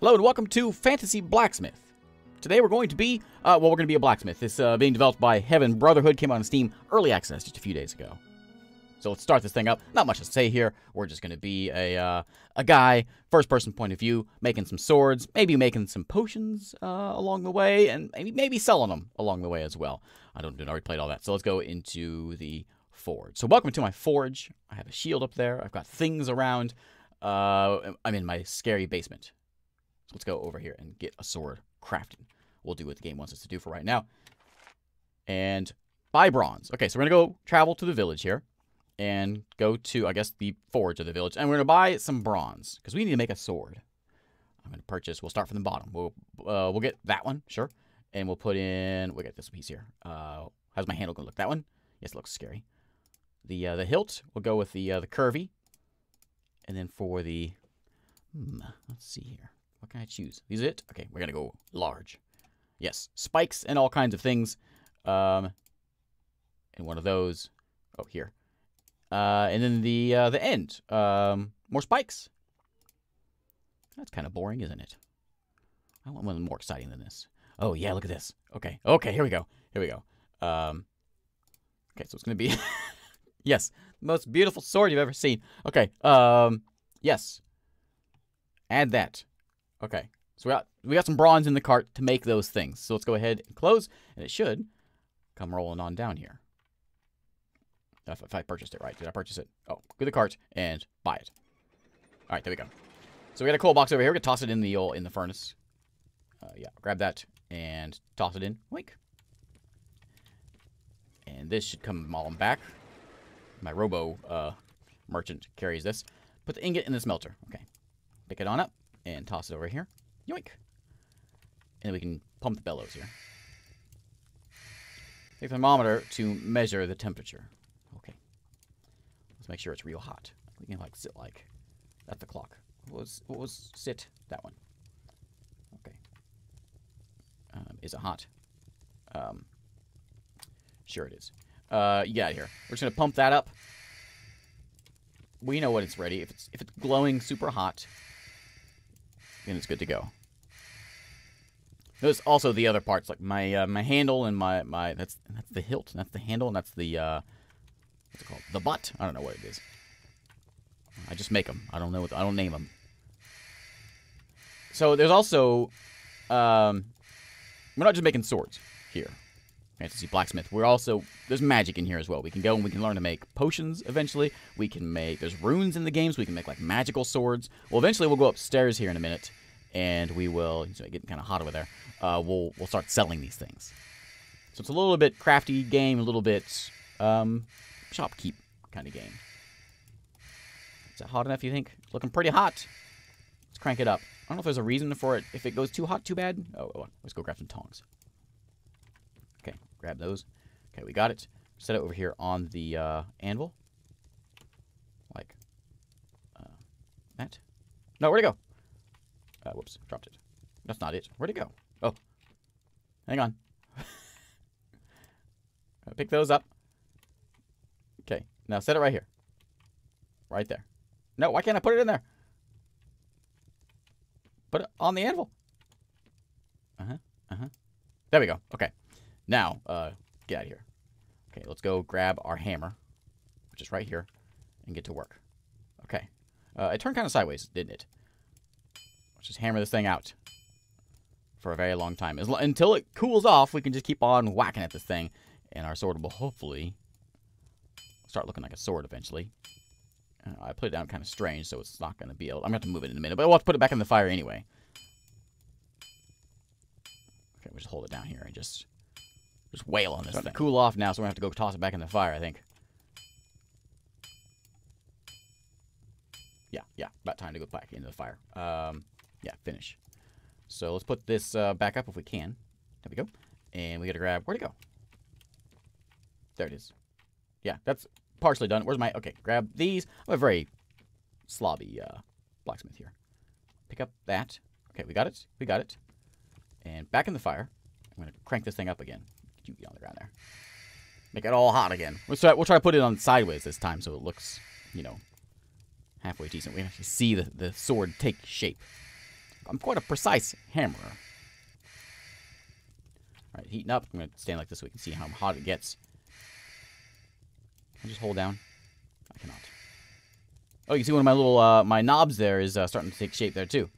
Hello and welcome to Fantasy Blacksmith. Today we're going to be, uh, well, we're going to be a blacksmith. It's uh, being developed by Heaven Brotherhood, came out on Steam early access just a few days ago. So let's start this thing up. Not much to say here. We're just going to be a uh, a guy, first person point of view, making some swords, maybe making some potions uh, along the way, and maybe selling them along the way as well. I don't know. I already played all that. So let's go into the forge. So welcome to my forge. I have a shield up there. I've got things around. Uh, I'm in my scary basement. So let's go over here and get a sword crafted. We'll do what the game wants us to do for right now. And buy bronze. Okay, so we're going to go travel to the village here and go to, I guess, the forge of the village. And we're going to buy some bronze because we need to make a sword. I'm going to purchase. We'll start from the bottom. We'll uh, we'll get that one, sure. And we'll put in, we'll get this piece here. Uh, how's my handle going to look? That one? Yes, it looks scary. The uh, the hilt, we'll go with the uh, the curvy. And then for the, hmm, let's see here. What can I choose? Is it? Okay, we're going to go large. Yes, spikes and all kinds of things. Um, and one of those, oh, here. Uh, and then the uh, the end, um, more spikes. That's kind of boring, isn't it? I want one more exciting than this. Oh yeah, look at this. Okay, okay, here we go. Here we go. Um, okay, so it's gonna be yes, most beautiful sword you've ever seen. Okay, um, yes. Add that. Okay, so we got we got some bronze in the cart to make those things. So let's go ahead and close, and it should come rolling on down here. If, if I purchased it right, did I purchase it? Oh, go to the cart and buy it. All right, there we go. So we got a coal box over here. We're gonna toss it in the old, in the furnace. Uh, yeah, grab that and toss it in. Wink. And this should come all back. My robo uh, merchant carries this. Put the ingot in the smelter. Okay. Pick it on up and toss it over here. Yoink. And we can pump the bellows here. Take the thermometer to measure the temperature. Okay. Let's make sure it's real hot. We can like sit like at the clock. What was what was sit? That one. Okay. Um, is it hot? Um, sure it is. Uh, out here. We're just gonna pump that up. We know when it's ready. If it's if it's glowing super hot, then it's good to go. There's also the other parts, like my uh, my handle and my my that's that's the hilt, that's the handle, and that's the uh, what's it called? The butt. I don't know what it is. I just make them. I don't know what I don't name them. So there's also um, we're not just making swords here. Fantasy blacksmith. We're also there's magic in here as well. We can go and we can learn to make potions eventually. We can make there's runes in the games. We can make like magical swords. Well, eventually we'll go upstairs here in a minute, and we will. It's getting kind of hot over there. Uh, we'll we'll start selling these things. So it's a little bit crafty game, a little bit um, shopkeep kind of game. Is that hot enough? You think? Looking pretty hot. Let's crank it up. I don't know if there's a reason for it. If it goes too hot, too bad. Oh, oh let's go grab some tongs. Grab those. Okay, we got it. Set it over here on the uh, anvil. Like uh, that. No, where'd it go? Uh, whoops, dropped it. That's not it. Where'd it go? Oh, hang on. Pick those up. Okay, now set it right here. Right there. No, why can't I put it in there? Put it on the anvil. Uh-huh, uh-huh. There we go. Okay. Now, uh, get out of here. Okay, let's go grab our hammer, which is right here, and get to work. Okay. Uh, it turned kind of sideways, didn't it? Let's just hammer this thing out for a very long time. As until it cools off, we can just keep on whacking at this thing, and our sword will hopefully start looking like a sword eventually. Uh, I put it down kind of strange, so it's not going to be able... I'm going to have to move it in a minute, but I'll have to put it back in the fire anyway. Okay, we'll just hold it down here and just just wail on this thing. cool off now, so we're going to have to go toss it back in the fire, I think. Yeah, yeah, about time to go back into the fire. Um, yeah, finish. So let's put this uh, back up if we can. There we go. And we got to grab... Where'd it go? There it is. Yeah, that's partially done. Where's my... Okay, grab these. I'm a very slobby uh, blacksmith here. Pick up that. Okay, we got it. We got it. And back in the fire. I'm going to crank this thing up again. You on the ground there. Make it all hot again. We'll try, we'll try to put it on sideways this time so it looks, you know, halfway decent. We can actually see the, the sword take shape. I'm quite a precise hammerer. All right, heating up. I'm going to stand like this so we can see how hot it gets. Can I just hold down? I cannot. Oh, you can see one of my little, uh, my knobs there is uh, starting to take shape there too.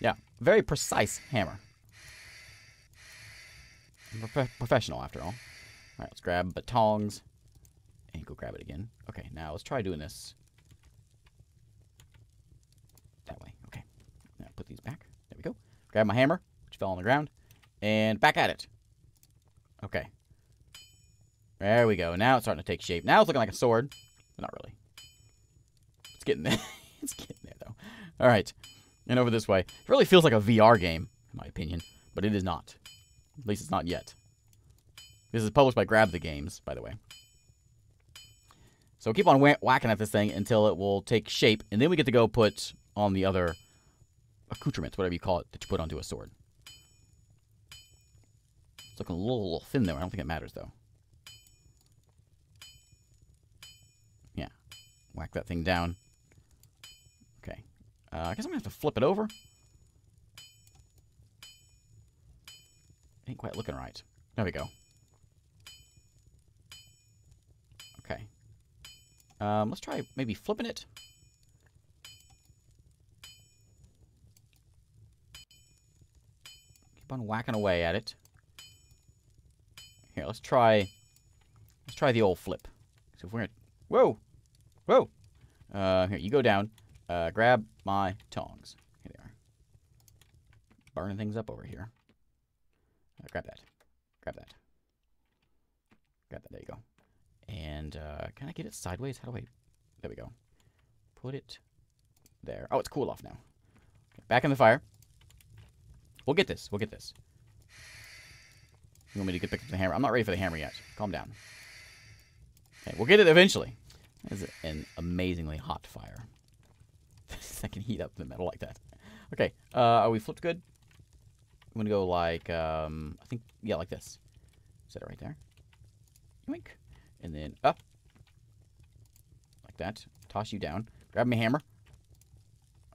Yeah, very precise hammer. I'm prof professional after all. All right, let's grab the tongs and go grab it again. Okay, now let's try doing this that way. Okay, now put these back. There we go. Grab my hammer, which fell on the ground, and back at it. Okay. There we go. Now it's starting to take shape. Now it's looking like a sword. Not really. It's getting there. it's getting there, though. All right. And over this way. It really feels like a VR game, in my opinion. But it is not. At least it's not yet. This is published by Grab the Games, by the way. So keep on wh whacking at this thing until it will take shape. And then we get to go put on the other accoutrements, whatever you call it, that you put onto a sword. It's looking a little, little thin there. I don't think it matters, though. Yeah. Whack that thing down. Okay. Uh, I guess I'm going to have to flip it over. Ain't quite looking right. There we go. Okay. Um, let's try maybe flipping it. Keep on whacking away at it. Here, let's try... Let's try the old flip. So if we're. Whoa! Whoa! Uh, here, you go down. Uh, grab my tongs. Here they are. Burning things up over here. Uh, grab that. Grab that. Grab that. There you go. And, uh, can I get it sideways? How do I... There we go. Put it there. Oh, it's cool off now. Back in the fire. We'll get this. We'll get this. You want me to get back to the hammer? I'm not ready for the hammer yet. Calm down. Okay, we'll get it eventually. This is an amazingly hot fire. I can heat up the metal like that. Okay, uh, are we flipped good? I'm gonna go like, um, I think, yeah, like this. Set it right there. Yoink. And then up. Like that. Toss you down. Grab my hammer.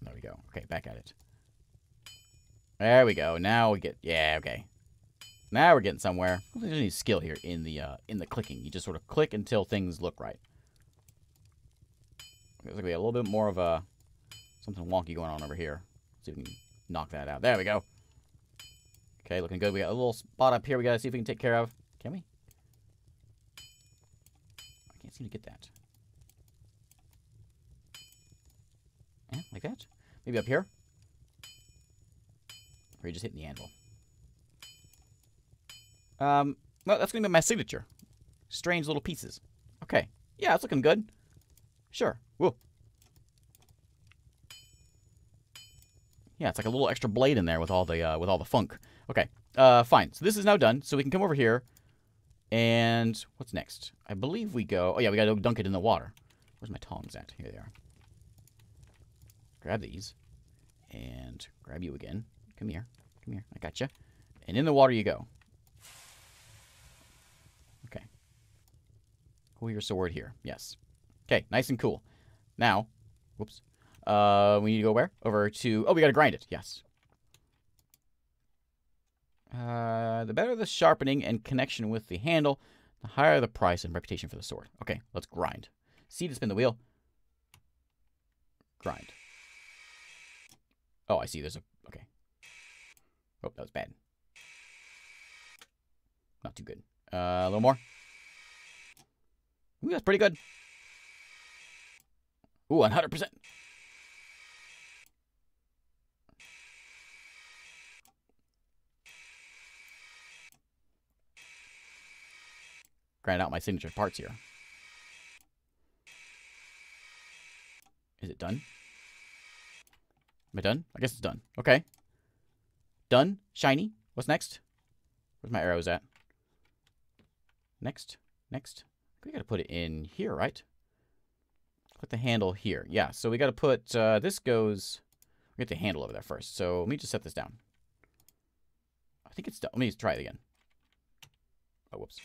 There we go. Okay, back at it. There we go. Now we get, yeah, okay. Now we're getting somewhere. There's any skill here in the uh, in the clicking. You just sort of click until things look right. There's we have a little bit more of a something wonky going on over here. Let's see if we can knock that out. There we go. Okay, looking good. We got a little spot up here. We gotta see if we can take care of. Can we? I can't seem to get that. Yeah, like that. Maybe up here. Or are you just hitting the anvil? Um, well, that's going to be my signature. Strange little pieces. Okay. Yeah, it's looking good. Sure. Whoa. Yeah, it's like a little extra blade in there with all the uh, with all the funk. Okay. Uh, fine. So this is now done. So we can come over here. And what's next? I believe we go... Oh, yeah, we got to dunk it in the water. Where's my tongs at? Here they are. Grab these. And grab you again. Come here. Come here. I got you. And in the water you go. Okay. Pull your sword here. Yes. Okay, nice and cool. Now, whoops. Uh, we need to go where? Over to... Oh, we got to grind it. Yes. Uh, the better the sharpening and connection with the handle, the higher the price and reputation for the sword. Okay, let's grind. C to spin the wheel. Grind. Oh, I see. There's a... Okay. Oh, that was bad. Not too good. Uh, a little more. Ooh, that's pretty good. Ooh, 100%. Grind out my signature parts here. Is it done? Am I done? I guess it's done. Okay. Done. Shiny. What's next? Where's my arrows at? Next. Next. We got to put it in here, right? Put the handle here. Yeah, so we got to put, uh, this goes, we get the handle over there first. So let me just set this down. I think it's done. Let me try it again. Oh, whoops.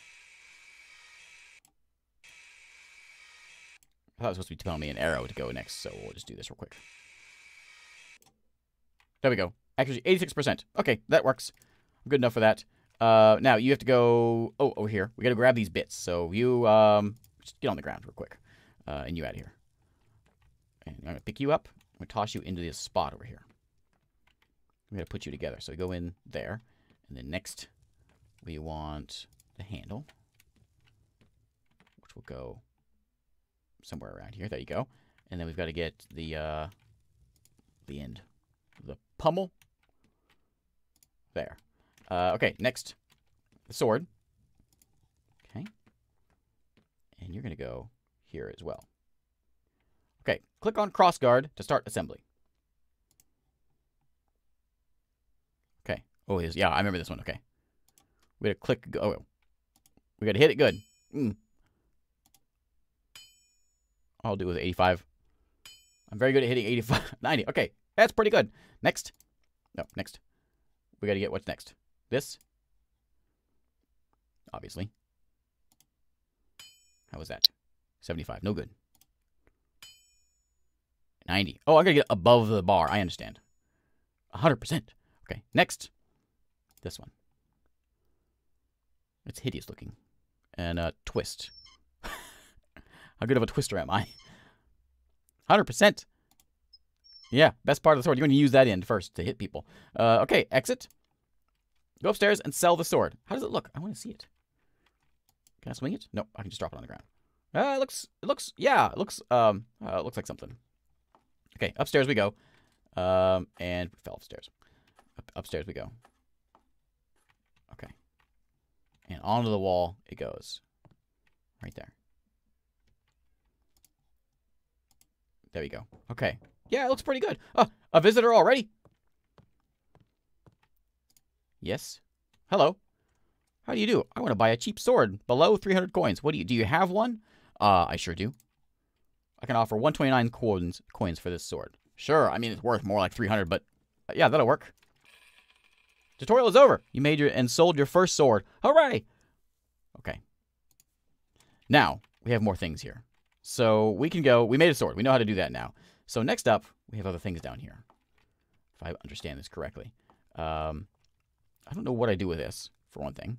Thought it was supposed to be telling me an arrow to go next, so we'll just do this real quick. There we go. Actually, 86%. Okay, that works. I'm Good enough for that. Uh, now, you have to go... Oh, over here. We got to grab these bits. So you... Um, just get on the ground real quick. Uh, and you out of here. And I'm going to pick you up. I'm going to toss you into this spot over here. We got to put you together. So we go in there. And then next, we want the handle. Which will go somewhere around here. There you go. And then we've got to get the, uh, the end. The pommel. There. Uh, okay, next. The sword. Okay. And you're going to go here as well. Okay, click on crossguard to start assembly. Okay. Oh. Yeah, I remember this one. Okay. We gotta click. Oh, we gotta hit it good. Mm. I'll do with 85. I'm very good at hitting 85, 90. Okay, that's pretty good. Next. No, next. We gotta get what's next. This. Obviously. How was that? 75. No good. 90. Oh, I gotta get above the bar. I understand. 100%. Okay, next. This one. It's hideous looking. And a uh, twist. How good of a twister am I? 100%. Yeah, best part of the sword. You're going to use that end first to hit people. Uh, okay, exit. Go upstairs and sell the sword. How does it look? I want to see it. Can I swing it? No, I can just drop it on the ground. Uh, it looks, it looks, yeah, it looks, um, uh, it looks like something. Okay, upstairs we go. Um, and we fell upstairs. Up, upstairs we go. Okay. And onto the wall it goes. Right there. There we go. Okay. Yeah, it looks pretty good. Oh, a visitor already? Yes. Hello. How do you do? I want to buy a cheap sword. Below 300 coins. What do you do? You have one? Uh, I sure do. I can offer 129 coins coins for this sword. Sure, I mean it's worth more like 300, but uh, yeah, that'll work. Tutorial is over. You made your and sold your first sword. Hooray! Okay. Now, we have more things here. So we can go, we made a sword. We know how to do that now. So next up, we have other things down here. If I understand this correctly. Um, I don't know what I do with this, for one thing.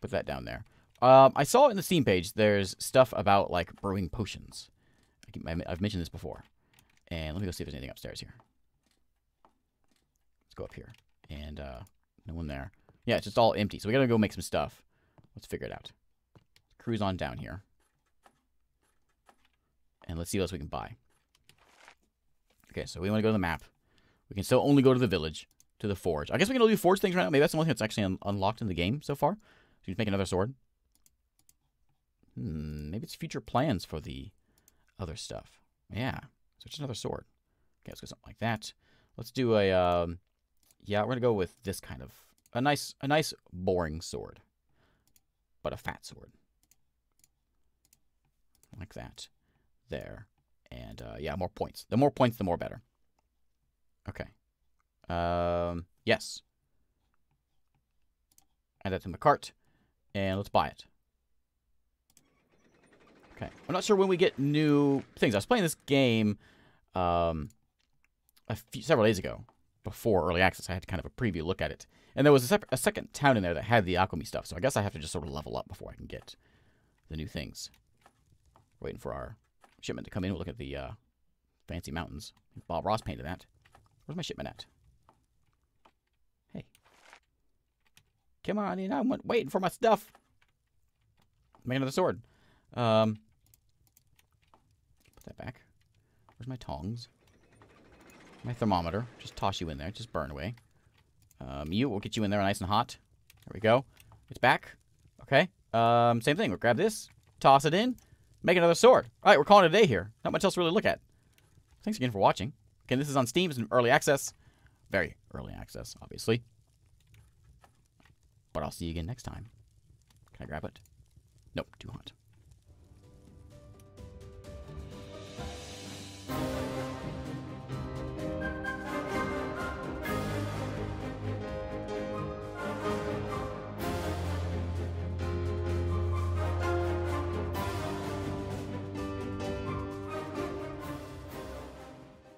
Put that down there. Um, I saw in the Steam page, there's stuff about, like, brewing potions. I've mentioned this before. And let me go see if there's anything upstairs here. Let's go up here. And, uh, no one there. Yeah, it's just all empty. So we gotta go make some stuff. Let's figure it out. Cruise on down here. And let's see what else we can buy. Okay, so we want to go to the map. We can still only go to the village, to the forge. I guess we can only do forge things right now. Maybe that's the only thing that's actually un unlocked in the game so far. So we can make another sword. Hmm, maybe it's future plans for the other stuff. Yeah, so it's another sword. Okay, let's go something like that. Let's do a, um, yeah, we're gonna go with this kind of, a nice, a nice boring sword. But a fat sword. Like that. There. And, uh, yeah, more points. The more points, the more better. Okay. Um, yes. Add that in the cart. And let's buy it. Okay. I'm not sure when we get new things. I was playing this game um, a few, several days ago before early access. I had kind of a preview look at it. And there was a, a second town in there that had the alchemy stuff. So I guess I have to just sort of level up before I can get the new things. Waiting for our shipment to come in. We'll look at the uh, fancy mountains. Bob Ross painted that. Where's my shipment at? Hey. Come on in. I'm waiting for my stuff. Make another sword. Um, put that back. Where's my tongs? My thermometer. Just toss you in there. Just burn away. Um, you, we'll get you in there nice and hot. There we go. It's back. Okay. Um, same thing. We'll grab this. Toss it in. Make another sword. All right, we're calling it a day here. Not much else to really look at. Thanks again for watching. Again, this is on Steam. It's in early access. Very early access, obviously. But I'll see you again next time. Can I grab it? Nope, too hot.